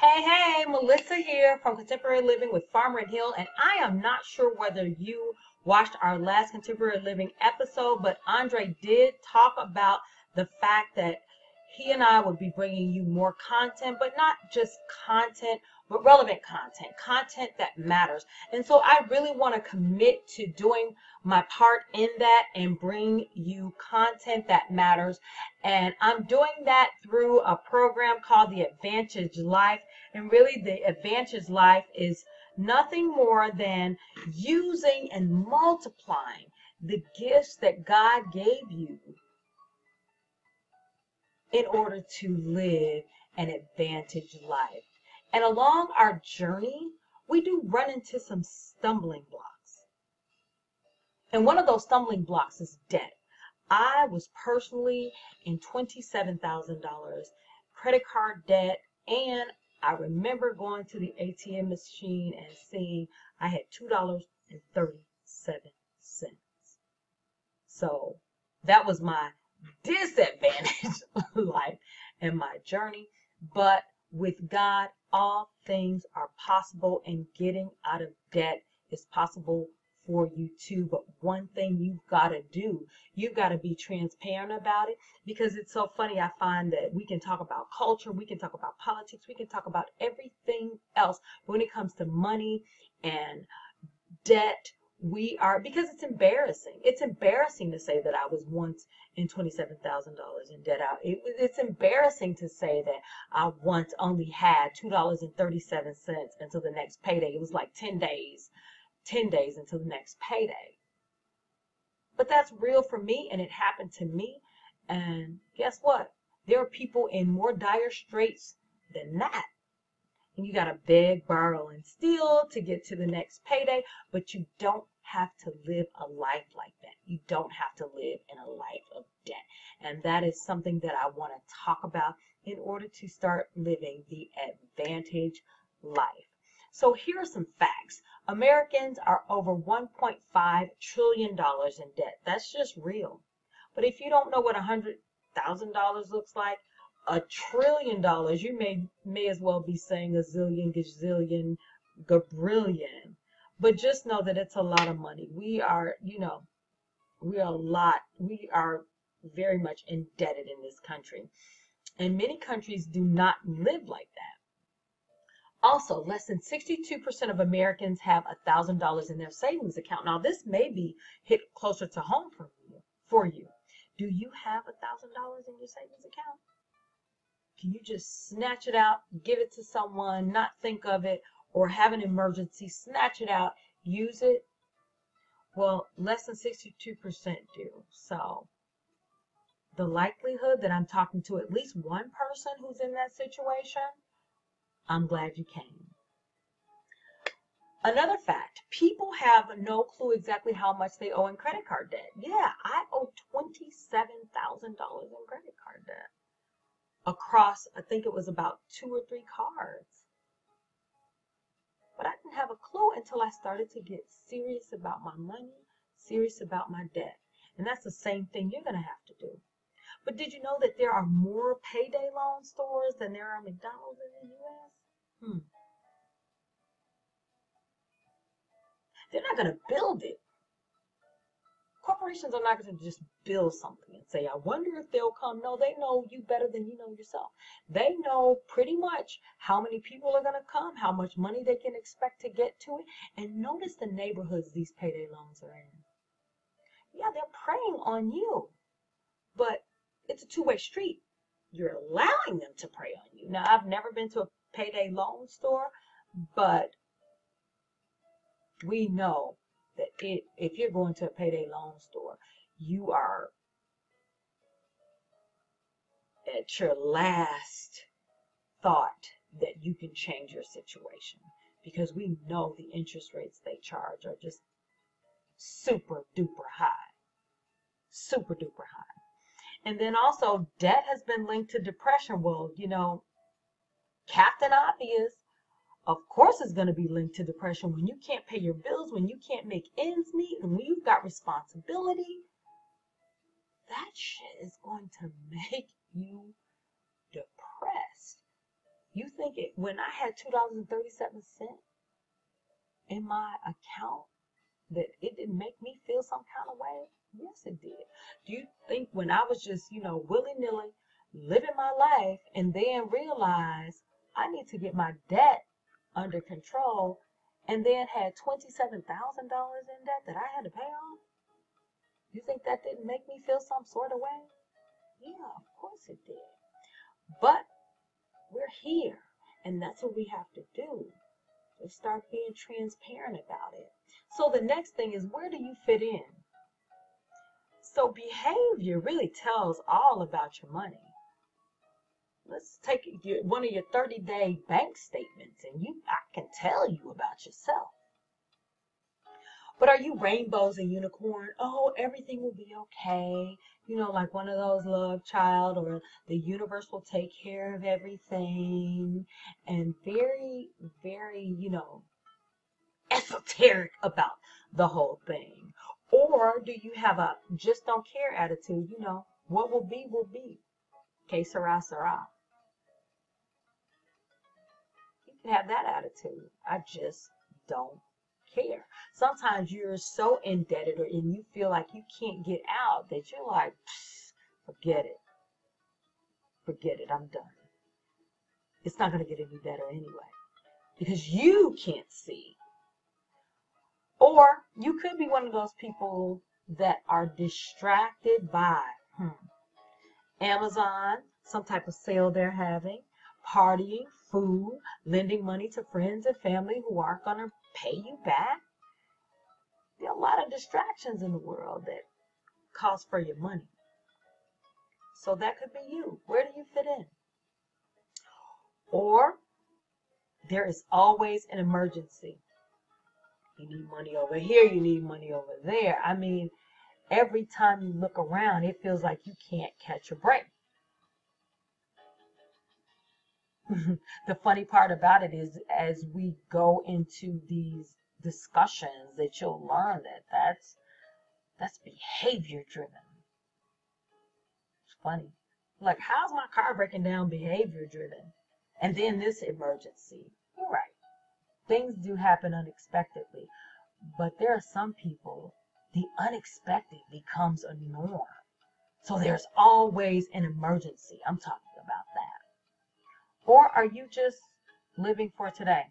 Hey, hey, Melissa here from Contemporary Living with Farmer and Hill, and I am not sure whether you watched our last Contemporary Living episode, but Andre did talk about the fact that he and I would be bringing you more content, but not just content, but relevant content, content that matters. And so I really want to commit to doing my part in that and bring you content that matters. And I'm doing that through a program called the Advantage Life. And really, the Advantage Life is nothing more than using and multiplying the gifts that God gave you in order to live an advantage life. And along our journey, we do run into some stumbling blocks. And one of those stumbling blocks is debt. I was personally in $27,000 credit card debt, and I remember going to the ATM machine and seeing I had $2.37. So that was my disadvantage life and my journey. But with God, all things are possible, and getting out of debt is possible for you too. But one thing you've got to do, you've got to be transparent about it because it's so funny. I find that we can talk about culture, we can talk about politics, we can talk about everything else. But when it comes to money and debt, we are because it's embarrassing. It's embarrassing to say that I was once in twenty-seven thousand dollars in debt. Out. It, it's embarrassing to say that I once only had two dollars and thirty-seven cents until the next payday. It was like ten days, ten days until the next payday. But that's real for me, and it happened to me. And guess what? There are people in more dire straits than that and you got to beg, borrow, and steal to get to the next payday, but you don't have to live a life like that. You don't have to live in a life of debt. And that is something that I want to talk about in order to start living the advantage life. So here are some facts. Americans are over $1.5 trillion in debt. That's just real. But if you don't know what $100,000 looks like, a trillion dollars, you may may as well be saying a zillion, gazillion, gabrillion. But just know that it's a lot of money. We are, you know, we are a lot. We are very much indebted in this country. And many countries do not live like that. Also, less than 62% of Americans have $1,000 in their savings account. Now, this may be hit closer to home for you. For you. Do you have $1,000 in your savings account? Can you just snatch it out, give it to someone, not think of it, or have an emergency, snatch it out, use it? Well, less than 62% do. So the likelihood that I'm talking to at least one person who's in that situation, I'm glad you came. Another fact, people have no clue exactly how much they owe in credit card debt. Yeah, I owe $27,000 in credit card debt across, I think it was about two or three cards. But I didn't have a clue until I started to get serious about my money, serious about my debt. And that's the same thing you're going to have to do. But did you know that there are more payday loan stores than there are McDonald's in the U.S.? Hmm. They're not going to build it corporations are not going to just build something and say, I wonder if they'll come. No, they know you better than you know yourself. They know pretty much how many people are going to come, how much money they can expect to get to it. And notice the neighborhoods these payday loans are in. Yeah, they're preying on you, but it's a two way street. You're allowing them to prey on you. Now, I've never been to a payday loan store, but we know that it, if you're going to a payday loan store, you are at your last thought that you can change your situation because we know the interest rates they charge are just super duper high. Super duper high. And then also, debt has been linked to depression. Well, you know, Captain Obvious of course it's going to be linked to depression when you can't pay your bills, when you can't make ends meet, and when you've got responsibility. That shit is going to make you depressed. You think it when I had two dollars and thirty seven cent in my account that it didn't make me feel some kind of way? Yes, it did. Do you think when I was just, you know, willy nilly living my life and then realized I need to get my debt under control and then had $27,000 in debt that I had to pay off? You think that didn't make me feel some sort of way? Yeah, of course it did. But we're here, and that's what we have to do. To start being transparent about it. So the next thing is where do you fit in? So behavior really tells all about your money. Let's take your, one of your 30 day bank statements and you I can tell you about yourself. But are you rainbows and unicorn? Oh, everything will be okay. You know, like one of those love child or the universe will take care of everything. And very, very, you know, esoteric about the whole thing. Or do you have a just don't care attitude? You know, what will be, will be. Que sera, sera. Have that attitude. I just don't care. Sometimes you're so indebted or and you feel like you can't get out that you're like, forget it. Forget it. I'm done. It's not going to get any better anyway because you can't see or you could be one of those people that are distracted by hmm, Amazon, some type of sale they're having, partying, food, lending money to friends and family who aren't going to pay you back. There are a lot of distractions in the world that cost for your money. So that could be you. Where do you fit in? Or there is always an emergency. You need money over here, you need money over there. I mean, every time you look around, it feels like you can't catch a break. the funny part about it is as we go into these discussions that you'll learn that that's that's behavior driven. It's funny. Like, how's my car breaking down behavior driven? And then this emergency. You're right things do happen unexpectedly. But there are some people, the unexpected becomes a norm. So there's always an emergency. I'm talking about that. Or are you just living for today?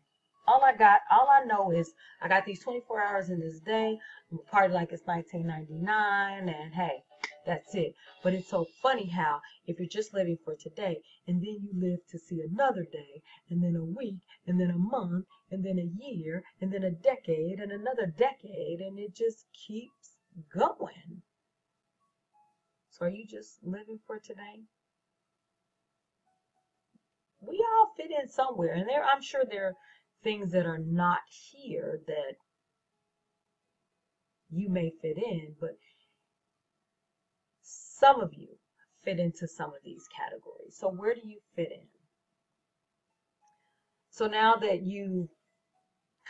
All I got, all I know is I got these 24 hours in this day. I'm party like it's 1999, and hey, that's it. But it's so funny how if you're just living for today and then you live to see another day and then a week and then a month and then a year and then a decade and another decade and it just keeps going. So are you just living for today? We all fit in somewhere and there I'm sure there are things that are not here that you may fit in, but some of you fit into some of these categories. So where do you fit in? So now that you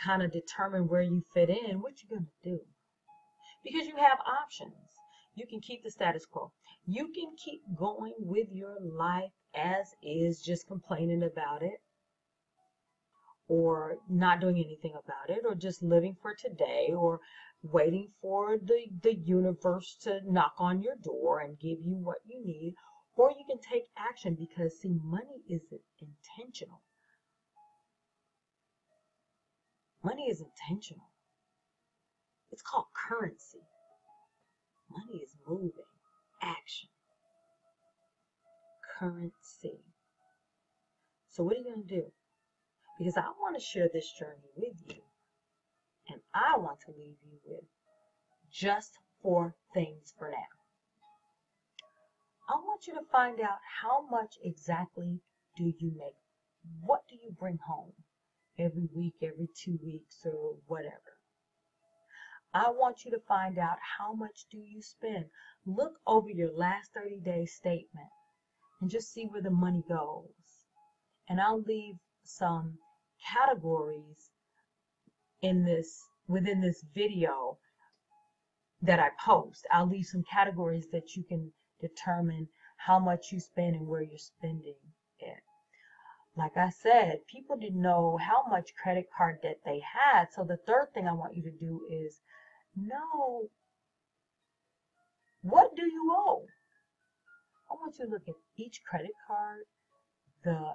kind of determine where you fit in, what you to do? Because you have options. You can keep the status quo. You can keep going with your life as is, just complaining about it, or not doing anything about it, or just living for today, or waiting for the, the universe to knock on your door and give you what you need, or you can take action because, see, money is intentional. Money is intentional. It's called currency. Money is moving, action. Currency. So, what are you going to do? Because I want to share this journey with you. And I want to leave you with just four things for now. I want you to find out how much exactly do you make? What do you bring home every week, every two weeks, or whatever? I want you to find out how much do you spend. Look over your last 30 day statement and just see where the money goes. And I'll leave some categories in this within this video that I post. I'll leave some categories that you can determine how much you spend and where you're spending it. like I said, people didn't know how much credit card debt they had. So the third thing I want you to do is know what do you owe? I want you to look at each credit card, the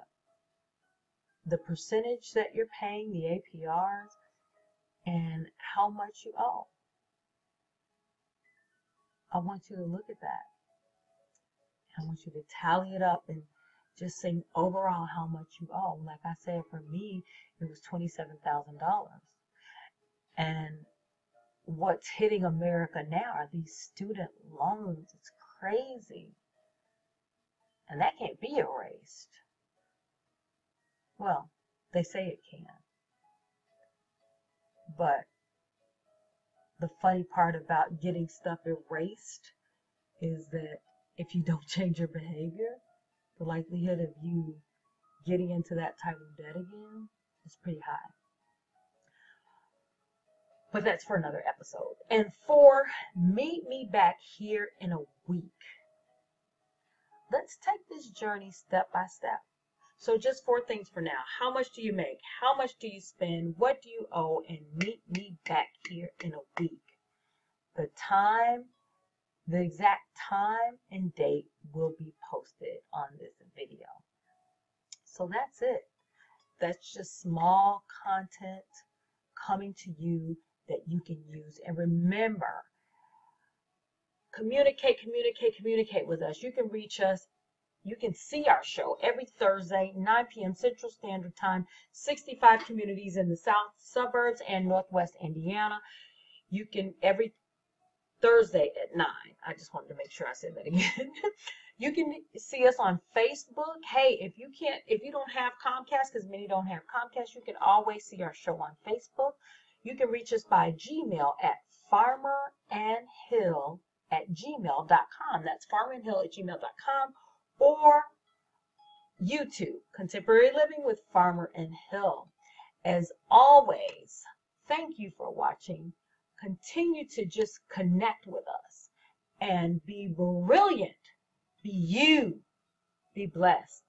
the percentage that you're paying, the APRs, and how much you owe. I want you to look at that. I want you to tally it up and just say overall how much you owe. Like I said, for me, it was $27,000. And what's hitting America now are these student loans. It's crazy. And that can't be erased. Well, they say it can. But the funny part about getting stuff erased is that if you don't change your behavior, the likelihood of you getting into that type of debt again is pretty high. But that's for another episode. And four, meet me back here in a week. Let's take this journey step by step. So just four things for now. How much do you make? How much do you spend? What do you owe? And meet me back here in a week. The time, the exact time and date will be posted on this video. So that's it. That's just small content coming to you that you can use. And remember, communicate, communicate, communicate with us. You can reach us. You can see our show every Thursday, 9 p.m. Central Standard Time, 65 communities in the South suburbs and Northwest Indiana. You can every Thursday at 9. I just wanted to make sure I said that again. you can see us on Facebook. Hey, if you can't, if you don't have Comcast, because many don't have Comcast, you can always see our show on Facebook. You can reach us by Gmail at farmerandhill at gmail.com. That's farmerandhill at gmail.com or YouTube, Contemporary Living with Farmer and Hill. As always, thank you for watching. Continue to just connect with us and be brilliant. Be you. Be blessed.